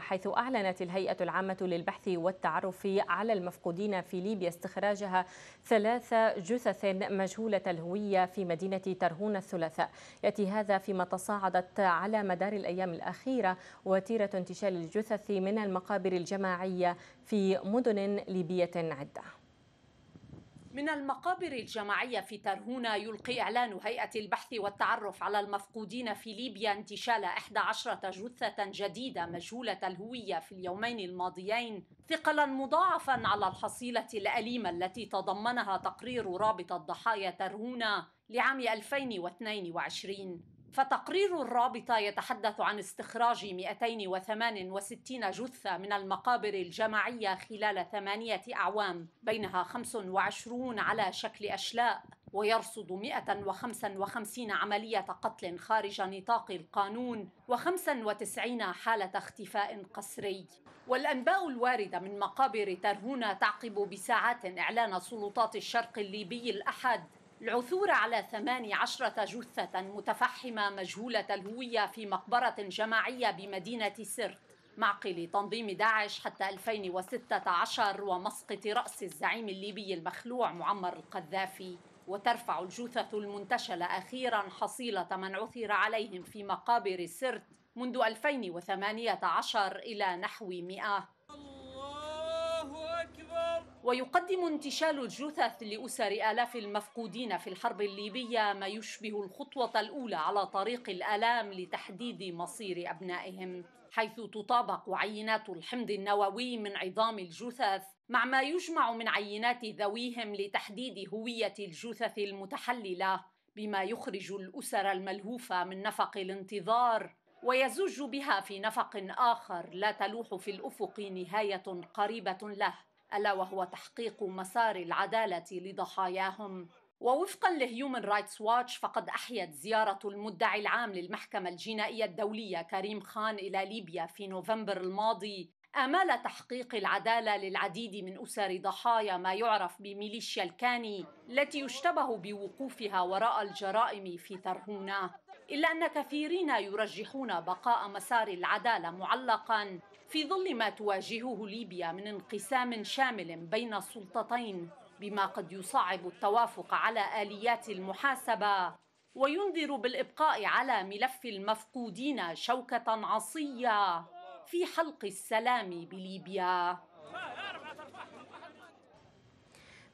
حيث أعلنت الهيئة العامة للبحث والتعرف على المفقودين في ليبيا استخراجها ثلاث جثث مجهولة الهوية في مدينة ترهون الثلاثاء. يأتي هذا فيما تصاعدت على مدار الأيام الأخيرة وتيرة انتشال الجثث من المقابر الجماعية في مدن ليبية عدة. من المقابر الجماعية في ترهونة يلقي إعلان هيئة البحث والتعرف على المفقودين في ليبيا انتشال 11 جثة جديدة مجهولة الهوية في اليومين الماضيين ثقلا مضاعفا على الحصيلة الأليمة التي تضمنها تقرير رابطة ضحايا ترهونة لعام 2022 فتقرير الرابطة يتحدث عن استخراج 268 جثة من المقابر الجماعية خلال ثمانية أعوام بينها 25 على شكل أشلاء ويرصد 155 عملية قتل خارج نطاق القانون و95 حالة اختفاء قسري. والأنباء الواردة من مقابر ترهونة تعقب بساعات إعلان سلطات الشرق الليبي الأحد. العثور على ثمان عشرة جثة متفحمة مجهولة الهوية في مقبرة جماعية بمدينة سرت معقل تنظيم داعش حتى 2016 ومسقط رأس الزعيم الليبي المخلوع معمر القذافي. وترفع الجثث المنتشلة أخيرا حصيلة من عثر عليهم في مقابر سرت منذ 2018 إلى نحو 100 ويقدم انتشال الجثث لأسر آلاف المفقودين في الحرب الليبية ما يشبه الخطوة الأولى على طريق الآلام لتحديد مصير أبنائهم حيث تطابق عينات الحمض النووي من عظام الجثث مع ما يجمع من عينات ذويهم لتحديد هوية الجثث المتحللة بما يخرج الأسر الملهوفة من نفق الانتظار ويزج بها في نفق آخر لا تلوح في الأفق نهاية قريبة له. ألا وهو تحقيق مسار العدالة لضحاياهم؟ ووفقا لهيومن رايتس واتش فقد أحيت زيارة المدعي العام للمحكمة الجنائية الدولية كريم خان إلى ليبيا في نوفمبر الماضي. آمال تحقيق العدالة للعديد من أسر ضحايا ما يعرف بميليشيا الكاني التي يشتبه بوقوفها وراء الجرائم في ترهونة إلا أن كثيرين يرجحون بقاء مسار العدالة معلقا في ظل ما تواجهه ليبيا من انقسام شامل بين السلطتين بما قد يصعب التوافق على آليات المحاسبة وينذر بالإبقاء على ملف المفقودين شوكة عصية في حلق السلام بليبيا.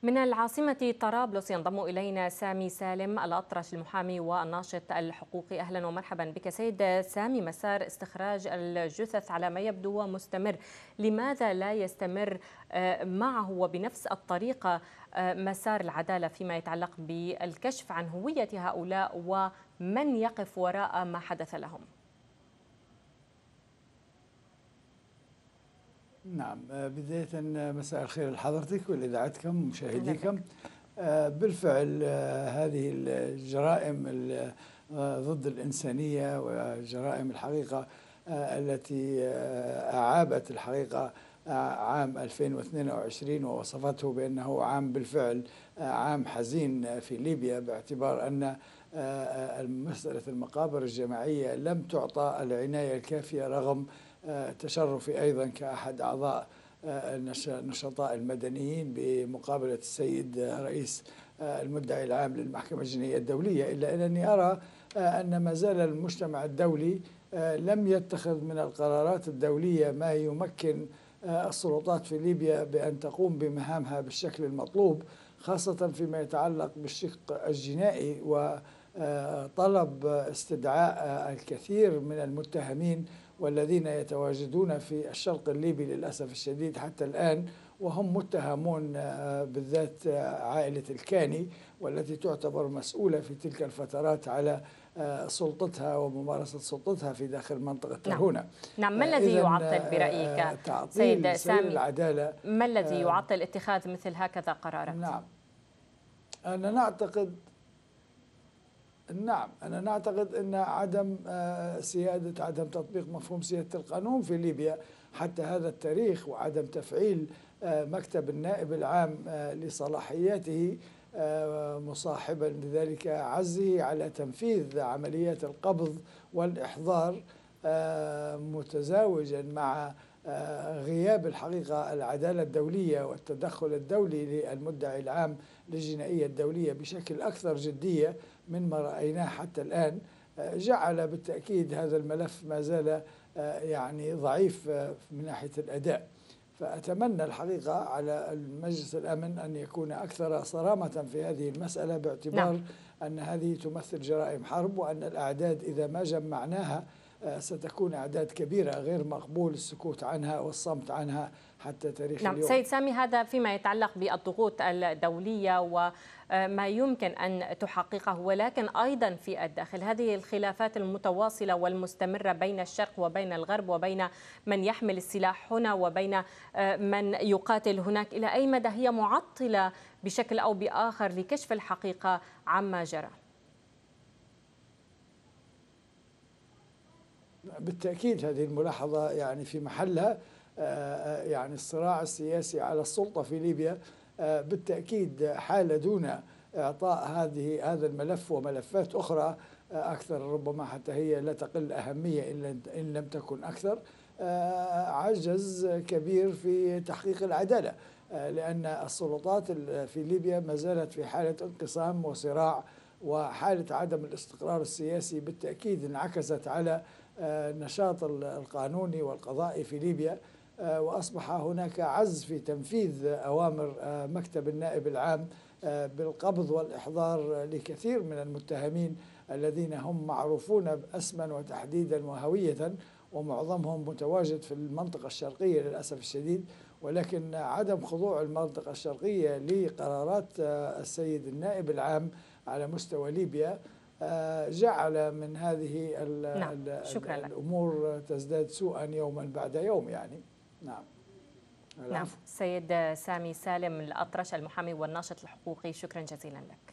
من العاصمة طرابلس ينضم إلينا سامي سالم الأطرش المحامي والناشط الحقوقي. أهلا ومرحبا بك سيد سامي. مسار استخراج الجثث على ما يبدو مستمر لماذا لا يستمر؟ آه، معه وبنفس الطريقة آه، مسار العدالة فيما يتعلق بالكشف عن هوية هؤلاء ومن يقف وراء ما حدث لهم؟ نعم آه، بداية آه، مساء الخير لحضرتك ولإذاعتكم ومشاهديكم. آه، بالفعل هذه الجرائم ضد الإنسانية وجرائم الحقيقة التي أعابت الحقيقة عام 2022 ووصفته بأنه عام بالفعل عام حزين في ليبيا باعتبار أن مسألة المقابر الجماعية لم تعطى العناية الكافية رغم تشرفي أيضا كأحد أعضاء النشطاء المدنيين بمقابلة السيد رئيس المدعي العام للمحكمة الجنائية الدولية. إلا أنني أرى أن ما زال المجتمع الدولي لم يتخذ من القرارات الدولية ما يمكن السلطات في ليبيا بأن تقوم بمهامها بالشكل المطلوب خاصة فيما يتعلق بالشق الجنائي وطلب استدعاء الكثير من المتهمين والذين يتواجدون في الشرق الليبي للأسف الشديد حتى الآن وهم متهمون آه، بالذات آه، عائلة الكاني والتي تعتبر مسؤولة في تلك الفترات على آه، سلطتها وممارسة سلطتها في داخل منطقة ترهونة نعم, نعم. ما الذي يعطل برأيك سيد سامي؟ العدالة ما الذي يعطل اتخاذ مثل هكذا قرارات؟ نعم. أنا نعتقد نعم أنا نعتقد أن عدم آه، سيادة عدم تطبيق مفهوم سيادة القانون في ليبيا حتى هذا التاريخ وعدم تفعيل آه، مكتب النائب العام آه، لصلاحياته مصاحبا لذلك عزه على تنفيذ عمليات القبض والإحضار متزاوجا مع غياب الحقيقة العدالة الدولية والتدخل الدولي للمدعي العام للجنائية الدولية بشكل أكثر جدية مما رأيناه حتى الآن جعل بالتأكيد هذا الملف ما زال يعني ضعيف من ناحية الأداء فأتمنى الحقيقة على المجلس الأمن أن يكون أكثر صرامة في هذه المسألة باعتبار نعم. أن هذه تمثل جرائم حرب وأن الأعداد إذا ما جمعناها ستكون أعداد كبيرة غير مقبول السكوت عنها والصمت عنها حتى تاريخ نعم اليوم. سيد سامي هذا فيما يتعلق بالضغوط الدولية وما يمكن أن تحققه ولكن أيضا في الداخل. هذه الخلافات المتواصلة والمستمرة بين الشرق وبين الغرب وبين من يحمل السلاح هنا وبين آه، من يقاتل هناك. إلى أي مدى هي معطلة بشكل أو بآخر لكشف الحقيقة عما جرى؟ بالتأكيد هذه الملاحظة يعني في محلها آه، آه، يعني الصراع السياسي على السلطة في ليبيا آه، بالتأكيد حال دون إعطاء هذه هذا الملف وملفات أخرى أكثر ربما حتى هي لا تقل أهمية إن لم تكن أكثر عجز كبير في تحقيق العدالة لأن السلطات في ليبيا ما زالت في حالة انقسام وصراع وحالة عدم الاستقرار السياسي بالتأكيد انعكست على النشاط القانوني والقضائي في ليبيا آه، وأصبح هناك عز في تنفيذ أوامر آه، مكتب النائب العام آه، بالقبض والإحضار لكثير من المتهمين الذين هم معروفون اسما وتحديدا وهوية ومعظمهم متواجد في المنطقة الشرقية للأسف الشديد. ولكن عدم خضوع المنطقة الشرقية لقرارات السيد النائب العام على مستوى ليبيا جعل من هذه نعم. شكرا الأمور تزداد سوءا يوما بعد يوم يعني. نعم. نعم سيد سامي سالم الأطرش المحامي والناشط الحقوقي شكرا جزيلا لك.